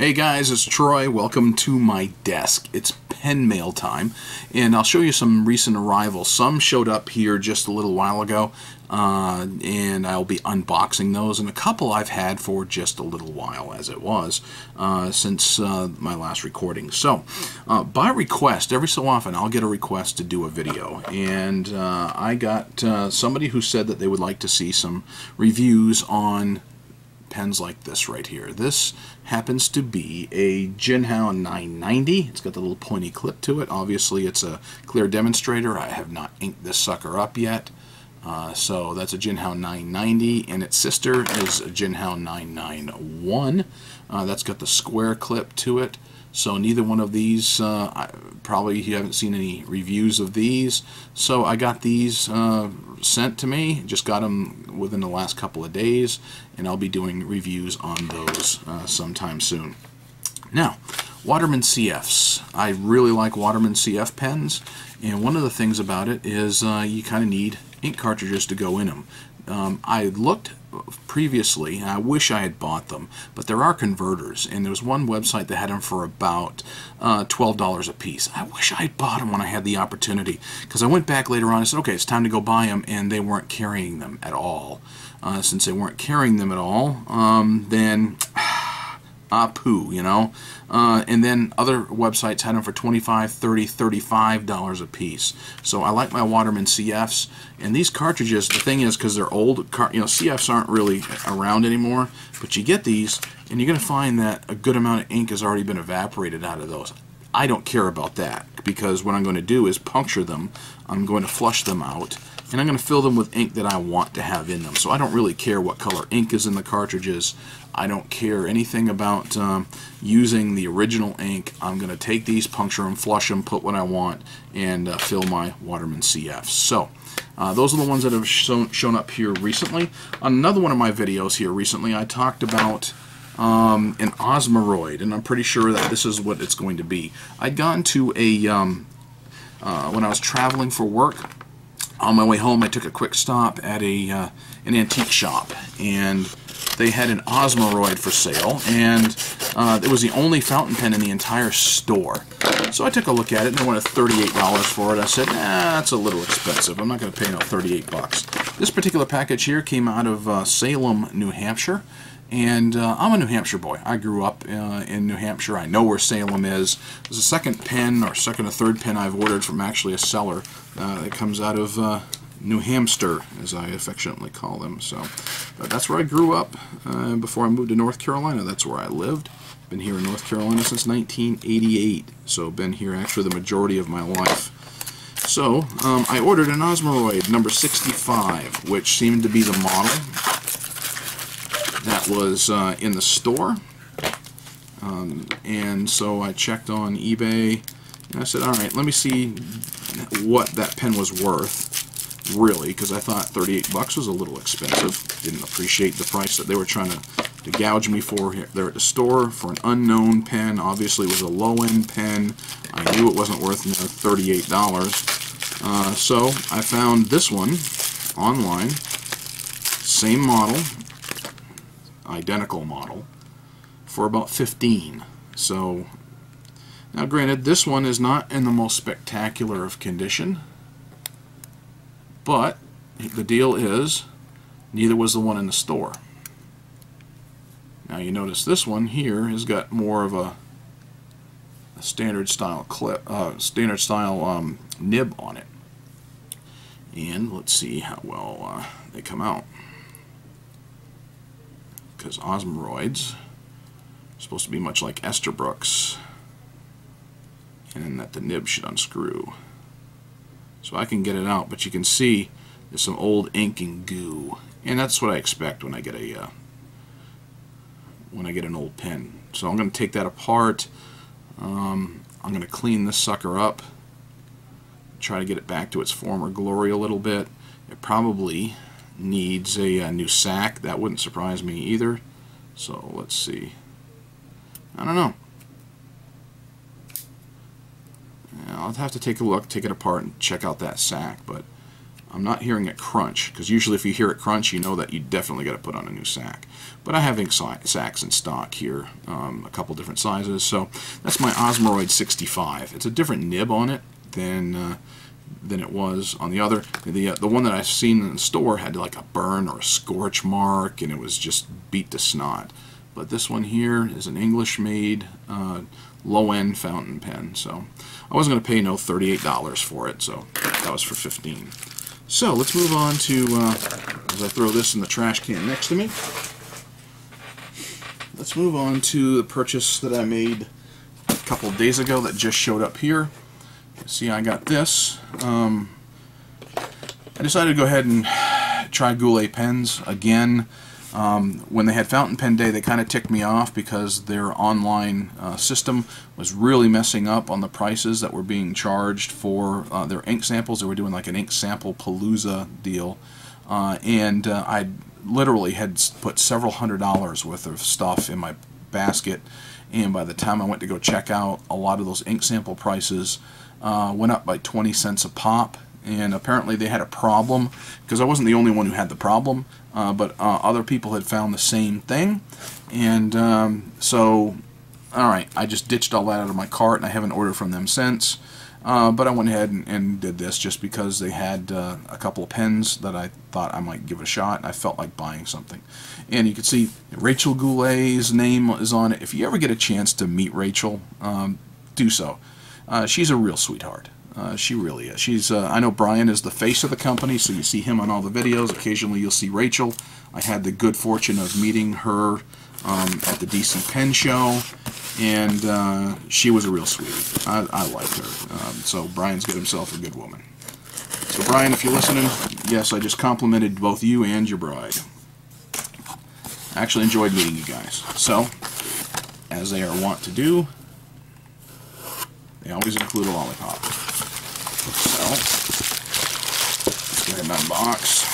Hey guys, it's Troy. Welcome to my desk. It's pen mail time, and I'll show you some recent arrivals. Some showed up here just a little while ago, uh, and I'll be unboxing those, and a couple I've had for just a little while, as it was, uh, since uh, my last recording. So, uh, by request, every so often I'll get a request to do a video, and uh, I got uh, somebody who said that they would like to see some reviews on pens like this right here. This happens to be a Jinhao 990. It's got the little pointy clip to it. Obviously it's a clear demonstrator. I have not inked this sucker up yet. Uh, so that's a Jinhao 990 and its sister is a Jinhao 991. Uh, that's got the square clip to it. So neither one of these, uh, I, probably you haven't seen any reviews of these. So I got these uh, sent to me, just got them within the last couple of days, and I'll be doing reviews on those uh, sometime soon. Now, Waterman CFs. I really like Waterman CF pens, and one of the things about it is uh, you kind of need ink cartridges to go in them. Um, I looked previously, and I wish I had bought them, but there are converters, and there was one website that had them for about uh, $12 a piece. I wish I had bought them when I had the opportunity, because I went back later on and said, okay, it's time to go buy them, and they weren't carrying them at all. Uh, since they weren't carrying them at all, um, then ah poo, you know. Uh, and then other websites had them for 25 30 35 dollars a piece. So I like my Waterman CFs. And these cartridges, the thing is, because they're old, you know, CFs aren't really around anymore. But you get these, and you're going to find that a good amount of ink has already been evaporated out of those. I don't care about that because what I'm going to do is puncture them. I'm going to flush them out and I'm going to fill them with ink that I want to have in them. So I don't really care what color ink is in the cartridges. I don't care anything about um, using the original ink. I'm going to take these, puncture them, flush them, put what I want, and uh, fill my Waterman CFs. So uh, those are the ones that have shown, shown up here recently. On another one of my videos here recently, I talked about um, an Osmiroid, and I'm pretty sure that this is what it's going to be. I'd gone to a, um, uh, when I was traveling for work, on my way home I took a quick stop at a uh, an antique shop and they had an Osmiroid for sale and uh, it was the only fountain pen in the entire store. So I took a look at it and they wanted $38 for it. I said, nah, that's a little expensive. I'm not going to pay no 38 bucks. This particular package here came out of uh, Salem, New Hampshire. And uh, I'm a New Hampshire boy. I grew up uh, in New Hampshire. I know where Salem is. There's a second pen, or second or third pen I've ordered from actually a seller uh, that comes out of uh, New Hamster, as I affectionately call them. So that's where I grew up. Uh, before I moved to North Carolina, that's where I lived. Been here in North Carolina since 1988. So been here actually the majority of my life. So um, I ordered an Osmiroid number 65, which seemed to be the model that was uh, in the store. Um, and so I checked on eBay and I said, all right, let me see what that pen was worth, really, because I thought 38 bucks was a little expensive. Didn't appreciate the price that they were trying to, to gouge me for here. There at the store for an unknown pen. Obviously, it was a low-end pen. I knew it wasn't worth you know, $38. Uh, so I found this one online, same model, identical model for about 15 so now granted this one is not in the most spectacular of condition but the deal is neither was the one in the store. Now you notice this one here has got more of a, a standard style clip uh, standard style um, nib on it. And let's see how well uh, they come out because Osmiroids are supposed to be much like Esterbrooks and that the nib should unscrew. So I can get it out, but you can see there's some old ink and goo, and that's what I expect when I get a uh, when I get an old pen. So I'm going to take that apart. Um, I'm going to clean this sucker up, try to get it back to its former glory a little bit. It probably needs a, a, new sack. That wouldn't surprise me either. So let's see. I don't know. I'll have to take a look, take it apart, and check out that sack. But I'm not hearing it crunch, because usually if you hear it crunch, you know that you definitely got to put on a new sack. But I have ink sacks in stock here, um, a couple different sizes. So that's my Osmiroid 65. It's a different nib on it than uh, than it was on the other. The uh, the one that I've seen in the store had like a burn or a scorch mark, and it was just beat to snot. But this one here is an English-made uh, low-end fountain pen. So I wasn't going to pay no $38 for it, so that was for 15 So let's move on to, uh, as I throw this in the trash can next to me, let's move on to the purchase that I made a couple days ago that just showed up here. See, I got this. Um, I decided to go ahead and try Goulet pens again. Um, when they had Fountain Pen Day, they kind of ticked me off because their online uh, system was really messing up on the prices that were being charged for uh, their ink samples. They were doing like an ink sample palooza deal. Uh, and uh, I literally had put several hundred dollars worth of stuff in my basket. And by the time I went to go check out, a lot of those ink sample prices uh, went up by 20 cents a pop and apparently they had a problem because I wasn't the only one who had the problem uh, but uh, other people had found the same thing and um, so alright I just ditched all that out of my cart and I haven't ordered from them since uh, but I went ahead and, and, did this just because they had uh, a couple of pens that I thought I might give a shot and I felt like buying something. And you can see Rachel Goulet's name is on it. If you ever get a chance to meet Rachel um, do so uh, she's a real sweetheart uh, she really is. She's. Uh, I know Brian is the face of the company, so you see him on all the videos. Occasionally, you'll see Rachel. I had the good fortune of meeting her um, at the DC Pen Show, and uh, she was a real sweetie. I, I liked her. Um, so Brian's got himself a good woman. So Brian, if you're listening, yes, I just complimented both you and your bride. Actually enjoyed meeting you guys. So, as they are wont to do, they always include a lollipop. So, let's go ahead and unbox.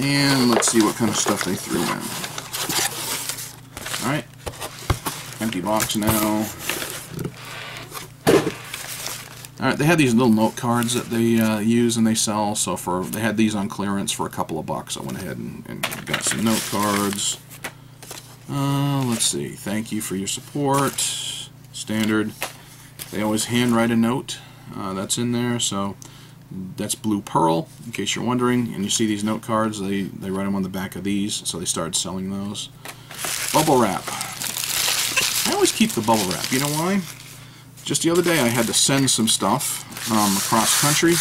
And let's see what kind of stuff they threw in. Alright, empty box now. Alright, they had these little note cards that they uh, use and they sell, so for they had these on clearance for a couple of bucks. I went ahead and, and got some note cards. Uh, let's see. Thank you for your support. Standard. They always handwrite a note. Uh, that's in there. So that's Blue Pearl, in case you're wondering. And you see these note cards. They, they write them on the back of these. So they started selling those. Bubble wrap. I always keep the bubble wrap. You know why? Just the other day I had to send some stuff um, across country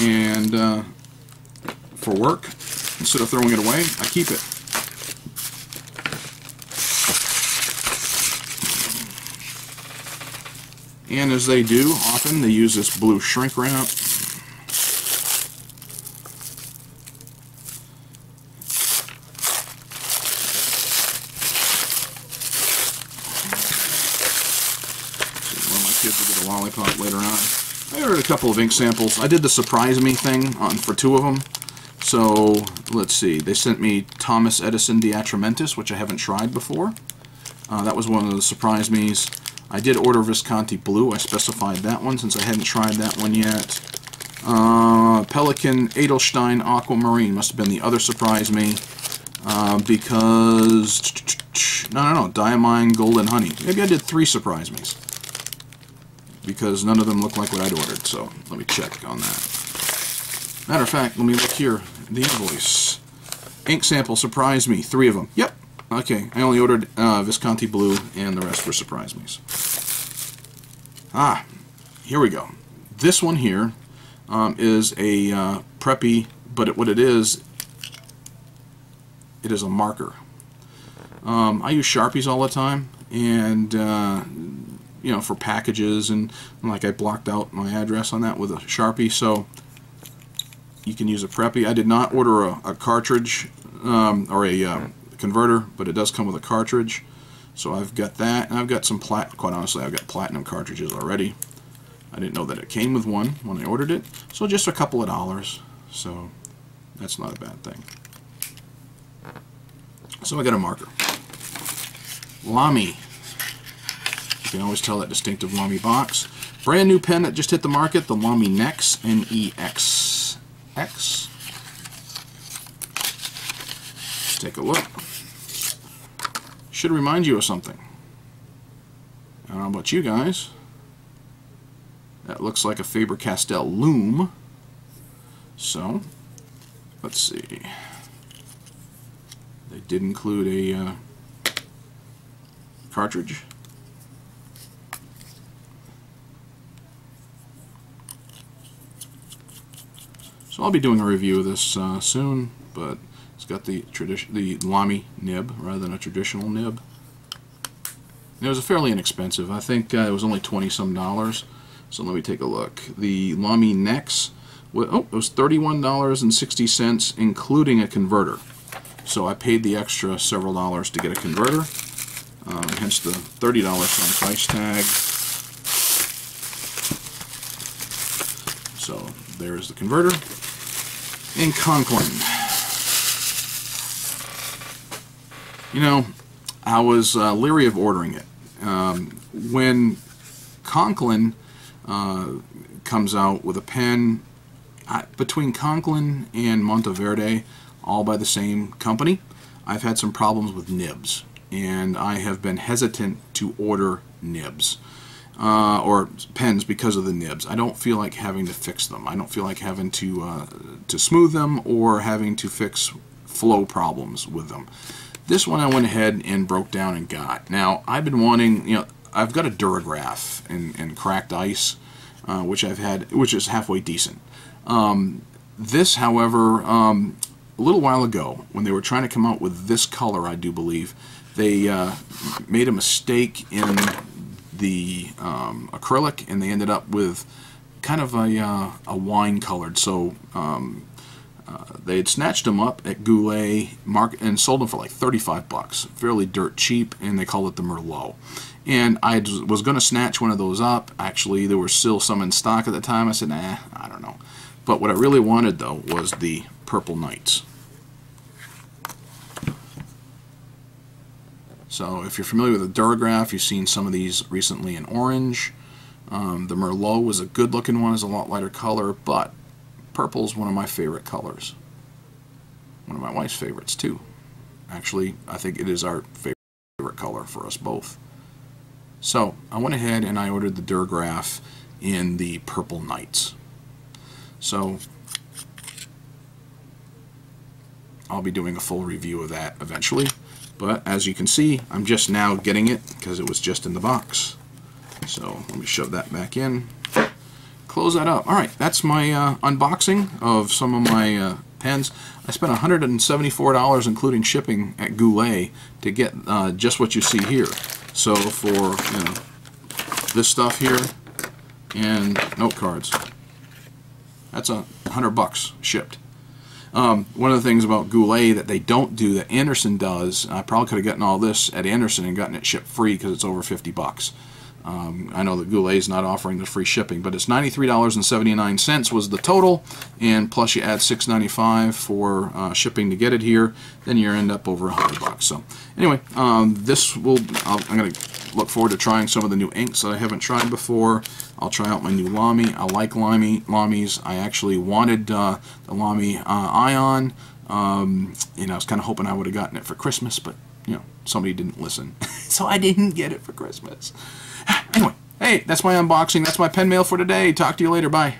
and uh, for work. Instead of throwing it away, I keep it. And as they do, often they use this blue shrink wrap. One of my kids will get a lollipop later on. I ordered a couple of ink samples. I did the surprise me thing on for two of them. So let's see. They sent me Thomas Edison De Atramentis, which I haven't tried before. Uh, that was one of the surprise me's. I did order Visconti Blue. I specified that one since I hadn't tried that one yet. Uh, Pelikan Edelstein Aquamarine must have been the other surprise me uh, because no no no Diamine Golden Honey. Maybe I did three surprise me's because none of them look like what I'd ordered. So let me check on that. Matter of fact, let me look here. The invoice. Ink sample surprise me. Three of them. Yep, Okay, I only ordered uh, Visconti Blue, and the rest were surprise me's. Ah, here we go. This one here um, is a uh, preppy, but it, what it is, it is a marker. Um, I use Sharpies all the time, and uh, you know, for packages, and like I blocked out my address on that with a Sharpie, so you can use a preppy. I did not order a, a cartridge um, or a uh, converter, but it does come with a cartridge. So I've got that, and I've got some plat. Quite honestly, I've got platinum cartridges already. I didn't know that it came with one when I ordered it, so just a couple of dollars. So that's not a bad thing. So I got a marker. Lamy. You can always tell that distinctive Lamy box. Brand new pen that just hit the market, the Lamy Nexx, N-E-X. X. Let's take a look. Should remind you of something. I don't know about you guys. That looks like a Faber-Castell Loom. So, let's see. They did include a uh, cartridge. So I'll be doing a review of this uh, soon, but it's got the tradition, the Lamy nib rather than a traditional nib. And it was fairly inexpensive. I think uh, it was only 20 some dollars. So let me take a look. The Lamy Nexx, oh, it was $31.60 including a converter. So I paid the extra several dollars to get a converter, uh, hence the $30 on price tag. So there's the converter. And Conklin. You know, I was uh, leery of ordering it. Um, when Conklin uh, comes out with a pen, I, between Conklin and Monteverde, all by the same company, I've had some problems with nibs, and I have been hesitant to order nibs. Uh, or pens because of the nibs. I don't feel like having to fix them. I don't feel like having to uh, to smooth them or having to fix flow problems with them. This one I went ahead and broke down and got. Now I've been wanting, you know, I've got a Duragraph and, cracked ice, uh, which I've had, which is halfway decent. Um, this, however, um, a little while ago, when they were trying to come out with this color, I do believe, they uh, made a mistake in the um, acrylic, and they ended up with kind of a, uh, a wine colored. So um, uh, they had snatched them up at Goulet market and sold them for like 35 bucks, fairly dirt cheap, and they called it the Merlot. And I was going to snatch one of those up. Actually, there were still some in stock at the time. I said, nah, I don't know. But what I really wanted, though, was the Purple Nights. So if you're familiar with the Duragraph, you've seen some of these recently in orange. Um, the Merlot was a good looking one, it's a lot lighter color, but purple is one of my favorite colors. One of my wife's favorites too. Actually, I think it is our favorite color for us both. So I went ahead and I ordered the Duragraph in the Purple Nights. So I'll be doing a full review of that eventually. But as you can see, I'm just now getting it because it was just in the box. So let me shove that back in. Close that up. Alright, that's my uh, unboxing of some of my uh, pens. I spent $174 including shipping at Goulet to get uh, just what you see here. So for you know, this stuff here and note cards, that's a hundred bucks shipped. Um, one of the things about Goulet that they don't do that Anderson does, I probably could have gotten all this at Anderson and gotten it shipped free because it's over 50 bucks. Um, I know that Goulet is not offering the free shipping, but it's $93.79 was the total, and plus you add $6.95 for uh, shipping to get it here, then you end up over 100 bucks. So anyway, um, this will i am going to look forward to trying some of the new inks that I haven't tried before. I'll try out my new Lamy. I like Lamy Lamys. I actually wanted uh, the Lamy uh, Aion. Um, you know, I was kind of hoping I would have gotten it for Christmas, but you know, somebody didn't listen, so I didn't get it for Christmas. Anyway, hey, that's my unboxing. That's my pen mail for today. Talk to you later. Bye.